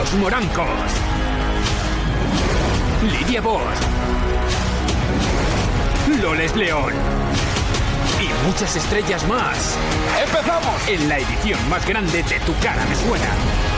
Los Morancos. Lidia Bosch. Loles León. Y muchas estrellas más. ¡Empezamos! En la edición más grande de Tu cara me suena.